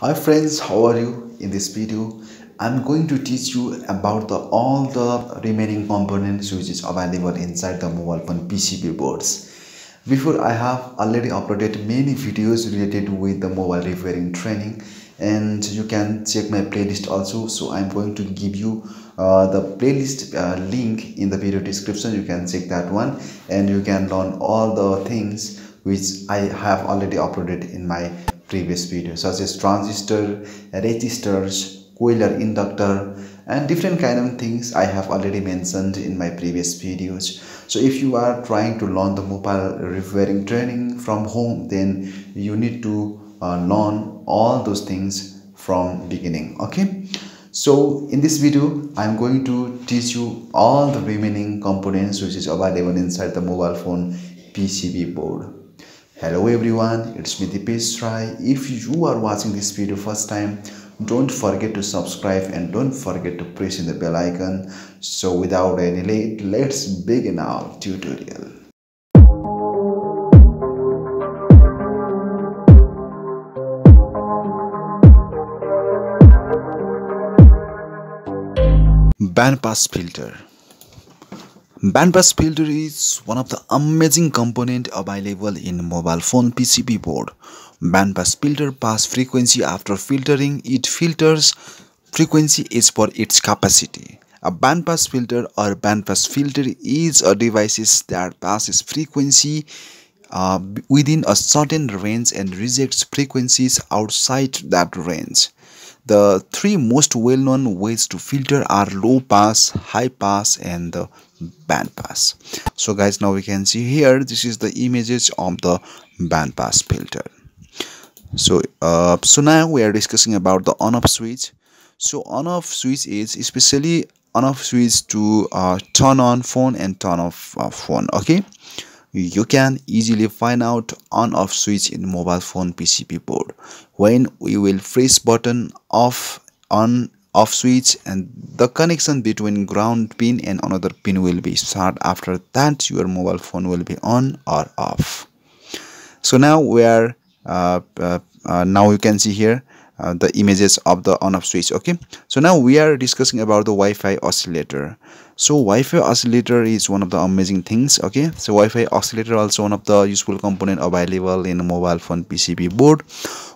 hi friends how are you? In this video i'm going to teach you about the all the remaining components which is available inside the mobile phone pcb boards. Before i have already uploaded many videos related with the mobile repairing training and you can check my playlist also. So i'm going to give you uh, the playlist uh, link in the video description. You can check that one and you can learn all the things which i have already uploaded in my previous video such as transistor resistors coiler inductor and different kind of things i have already mentioned in my previous videos. So if you are trying to learn the mobile repairing training from home then you need to uh, learn all those things from beginning okay? So in this video i'm going to teach you all the remaining components which is available inside the mobile phone pcb board hello everyone it's me Dipesh Rai. If you are watching this video first time don't forget to subscribe and don't forget to press in the bell icon. So without any late let's begin our tutorial. Bandpass filter Bandpass filter is one of the amazing component available in mobile phone PCB board. Bandpass filter pass frequency after filtering it filters frequency is for its capacity. A bandpass filter or bandpass filter is a device that passes frequency uh, within a certain range and rejects frequencies outside that range. The three most well-known ways to filter are low pass, high pass and the band pass. So guys now we can see here this is the images of the band pass filter. So uh, so now we are discussing about the on off switch. So on off switch is especially on off switch to uh, turn on phone and turn off uh, phone okay you can easily find out on off switch in mobile phone pcb board when we will press button off on off switch and the connection between ground pin and another pin will be start. After that your mobile phone will be on or off. So now we are uh, uh, uh, now you can see here uh, the images of the on off switch okay? So now we are discussing about the wi-fi oscillator. So wi-fi oscillator is one of the amazing things okay? So wi-fi oscillator also one of the useful component available in mobile phone pcb board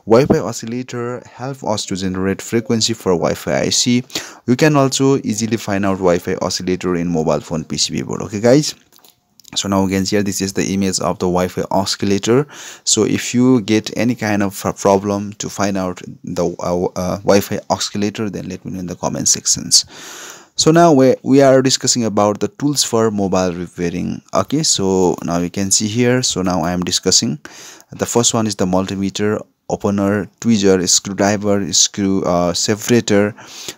wi-fi oscillator help us to generate frequency for wi-fi ic you can also easily find out wi-fi oscillator in mobile phone pcb board okay guys? So now again here this is the image of the wi-fi oscillator. So if you get any kind of problem to find out the uh, uh, wi-fi oscillator then let me know in the comment sections. So now we, we are discussing about the tools for mobile repairing. Okay so now you can see here. So now i am discussing. The first one is the multimeter opener tweezer screwdriver screw uh, separator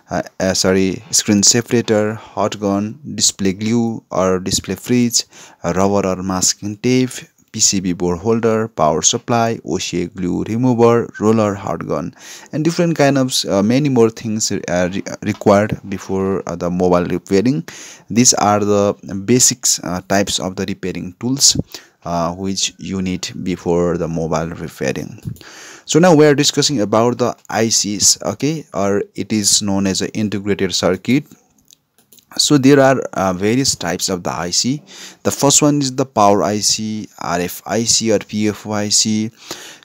uh, uh, sorry screen separator hot gun display glue or display fridge rubber or masking tape PCB board holder, power supply, OCA glue remover, roller hot gun and different kind of uh, many more things are re required before uh, the mobile repairing. These are the basics uh, types of the repairing tools uh, which you need before the mobile repairing so now we are discussing about the ICs okay? Or it is known as an integrated circuit so there are uh, various types of the IC the first one is the power IC RF IC or PFIC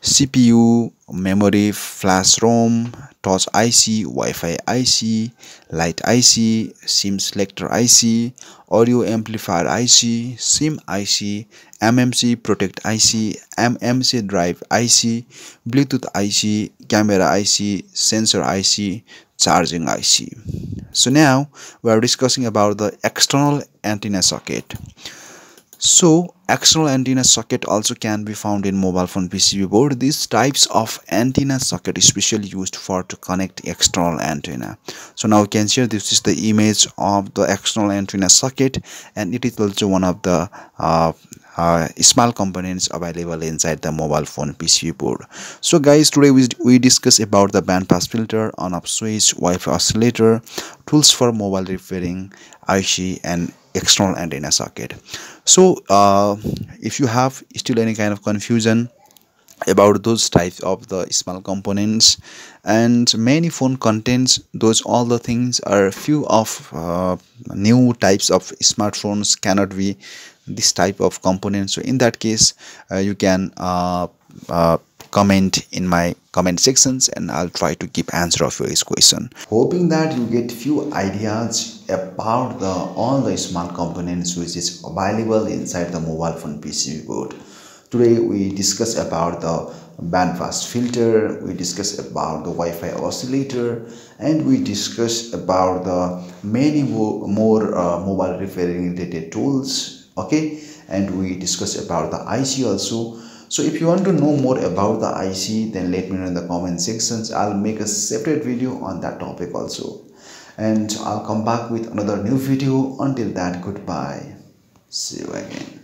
CPU memory flash ROM touch IC Wi-Fi IC light IC SIM selector IC audio amplifier IC SIM IC MMC protect IC MMC drive IC Bluetooth IC camera IC sensor IC charging IC so now we are discussing about the external antenna socket so external antenna socket also can be found in mobile phone PCB board. These types of antenna socket is specially used for to connect external antenna. So now you can see this is the image of the external antenna socket and it is also one of the uh, uh, small components available inside the mobile phone PCB board. So guys today we, we discuss about the bandpass filter, on-off switch, Wi-Fi oscillator, tools for mobile repairing, IC and external antenna socket. So uh, if you have still any kind of confusion about those types of the small components and many phone contents those all the things are few of uh, new types of smartphones cannot be this type of component. So in that case uh, you can uh, uh, comment in my comment sections and i'll try to give answer of your question. Hoping that you get few ideas about the all the smart components which is available inside the mobile phone pcb board. Today we discuss about the bandpass filter we discuss about the wi-fi oscillator and we discuss about the many more uh, mobile repairing related tools okay? And we discuss about the IC also. So if you want to know more about the IC then let me know in the comment sections. I'll make a separate video on that topic also. And I'll come back with another new video. Until that goodbye. See you again